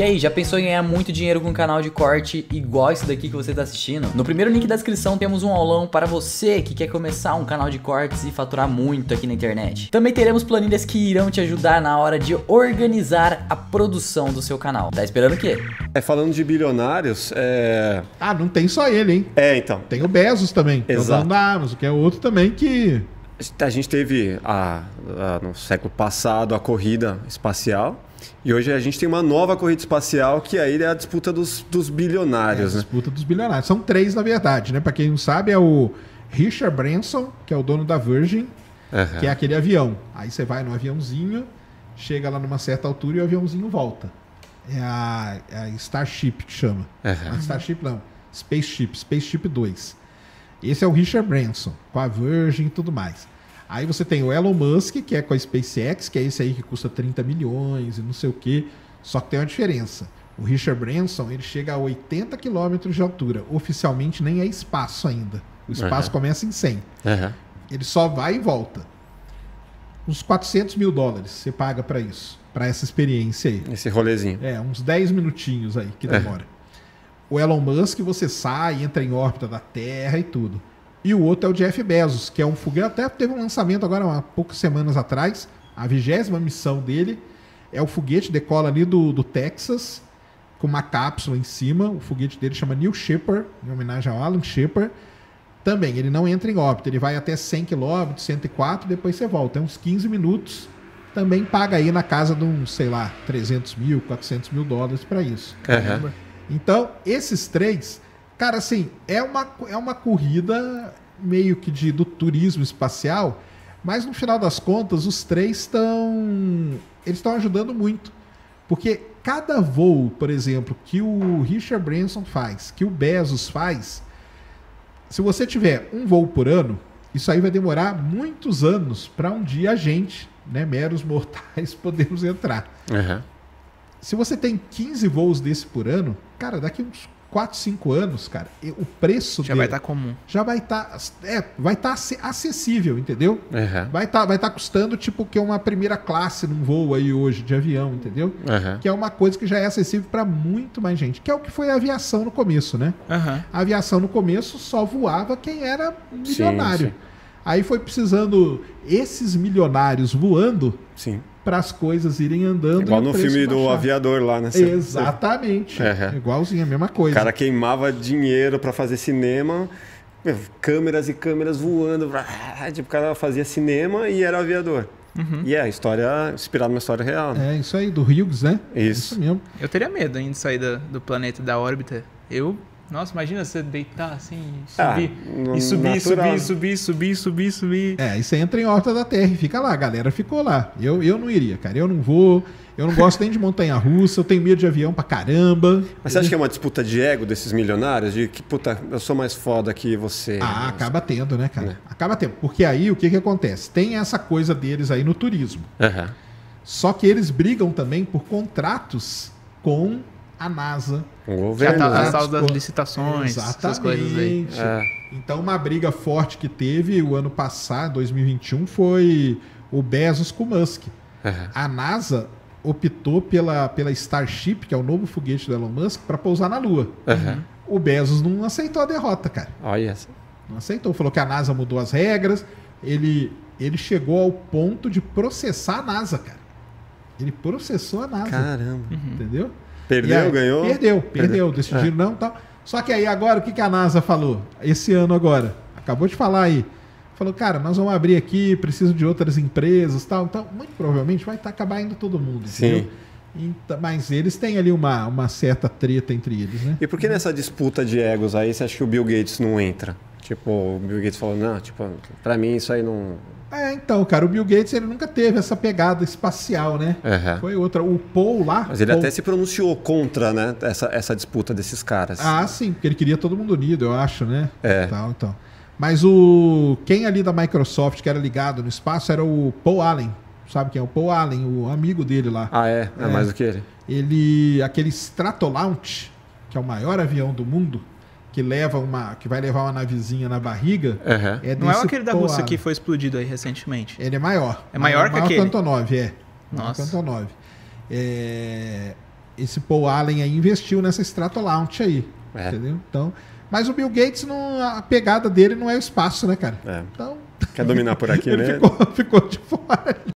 E aí, já pensou em ganhar muito dinheiro com um canal de corte igual esse daqui que você está assistindo? No primeiro link da descrição temos um aulão para você que quer começar um canal de cortes e faturar muito aqui na internet. Também teremos planilhas que irão te ajudar na hora de organizar a produção do seu canal. Tá esperando o quê? É, falando de bilionários, é... Ah, não tem só ele, hein? É, então. Tem o Bezos também, que é o Exato. dono da Amazon, que é outro também que... A gente teve a, a- no século passado a corrida espacial e hoje a gente tem uma nova corrida espacial que aí é a disputa dos, dos É a bilionários, né? disputa dos bilionários. São três, na verdade, né? Pra quem não sabe, é o Richard Branson, que é o dono da Virgin, Aham. que é aquele avião. Aí você vai no aviãozinho, chega lá numa certa altura e o aviãozinho volta. É a, é a Starship que chama. A Starship não, Spaceship, Spaceship 2. Esse é o Richard Branson, com a Virgin e tudo mais. Aí você tem o Elon Musk, que é com a SpaceX, que é esse aí que custa 30 milhões e não sei o quê. Só que tem uma diferença. O Richard Branson, ele chega a 80 quilômetros de altura. Oficialmente nem é espaço ainda. O espaço Aham. começa em 100. Aham. Ele só vai e volta. Uns 400 mil dólares você paga pra isso, pra essa experiência aí. Esse rolezinho. É, uns 10 minutinhos aí que É. demora. O Elon Musk, você sai, entra em órbita da Terra e tudo. E o outro é o Jeff Bezos, que é um foguete. Até teve um lançamento agora, há poucas semanas atrás. A vigésima missão dele é o foguete, decola ali do, do Texas, com uma cápsula em cima. O foguete dele chama New Shepard, em homenagem ao Alan Shepard. Também, ele não entra em órbita, ele vai até 100 km, 104, depois você volta. É uns 15 minutos. Também paga aí na casa de uns, sei lá, 300 mil, 400 mil dólares para isso. Aham. Então, esses três, cara, assim, é uma, é uma corrida meio que de, do turismo espacial, mas no final das contas, os três estão. Eles estão ajudando muito. Porque cada voo, por exemplo, que o Richard Branson faz, que o Bezos faz, se você tiver um voo por ano, isso aí vai demorar muitos anos para um dia a gente, né, meros mortais, podemos entrar. Aham. Se você tem 15 voos desse por ano, cara, daqui uns 4, 5 anos, cara, o preço Já vai dele estar comum. já vai estar é, vai estar acessível, entendeu? Aham. Vai estar vai tá custando tipo que é uma primeira classe num voo aí hoje de avião, entendeu? Aham. Que é uma coisa que já é acessível para muito mais gente, que é o que foi a aviação no começo, né? Aham. A aviação no começo só voava quem era milionário. sim. Aí foi precisando esses milionários voando Sim. Para as coisas irem andando. Igual o no filme do baixar. aviador lá, né? Exatamente. Aham. Igualzinho, a mesma O coisa. cara queimava dinheiro pra fazer cinema, câmeras e câmeras voando. vrá, Tipo, o cara fazia cinema e era aviador. E é a história inspirada numa história real. né? É isso aí, do Hughes, né? Isso. mesmo. Eu teria medo ainda de sair da- do planeta da órbita. Eu. Nossa, imagina você deitar assim, Ah, subir. no- e subir, natural. subir, subir, subir, subir, subir. É, aí você entra em órbita da Terra e fica lá. A galera ficou lá. Eu, eu não iria, cara. Eu não vou. Eu não gosto nem de montanha russa. Eu tenho medo de avião pra caramba. Mas você acha que é uma disputa de ego desses milionários? De que, puta, eu sou mais foda que você. Ah, acaba tendo, né, cara? É. Acaba tendo. Porque aí o que que acontece? Tem essa coisa deles aí no turismo. Aham. Só que eles brigam também por contratos com a NASA. O Já governo. tá né? das licitações, essas coisas aí. Exatamente. É. Então, uma briga forte que teve o ano passado, 2021, foi o Bezos com o Musk. Aham. A NASA optou pela, pela Starship, que é o novo foguete do Elon Musk, para pousar na Lua. Aham. O Bezos não aceitou a derrota, cara. Olha essa. Não aceitou. Falou que a NASA mudou as regras. Ele, ele chegou ao ponto de processar a NASA, cara. Ele processou a NASA. Caramba. Entendeu? Perdeu, aí- ganhou? Perdeu, perdeu. Decidiram não tal. Só que aí agora, o que, que a NASA falou? Esse ano agora. Acabou de falar aí. Falou, cara, nós vamos abrir aqui, preciso de outras empresas tal. Então, muito provavelmente vai tá, acabar indo todo mundo. Sim. entendeu? Então, mas eles têm ali uma, uma certa treta entre eles, né? E por que nessa disputa de egos aí você acha que o Bill Gates não entra? Tipo, o Bill Gates falou, não, tipo, pra mim isso aí não. É, então, cara, o Bill Gates ele nunca teve essa pegada espacial, né? Aham. Foi outra. O Paul lá. Mas ele Paul- até se pronunciou contra, né, essa, essa disputa desses caras. Ah, sim, porque ele queria todo mundo unido, eu acho, né? É. Tal, então. Mas o quem ali da Microsoft que era ligado no espaço era o Paul Allen. Sabe quem é o Paul Allen, o amigo dele lá. Ah, é? É, É. mais do que ele? Ele aquele Stratolaunch, que é o maior avião do mundo, que leva uma que vai levar uma navezinha na barriga, Aham. é Não é aquele da Rússia que foi explodido aí recentemente. Ele é maior. É maior que aquele? Antonov, é. Maior Nossa. que Antonov. É, esse Paul Allen aí investiu nessa Stratolaunch aí. É. Entendeu? Então, mas o Bill Gates, não, a pegada dele não é o espaço, né, cara? É. Então, Quer dominar por aqui ele mesmo? ficou, ficou de fora.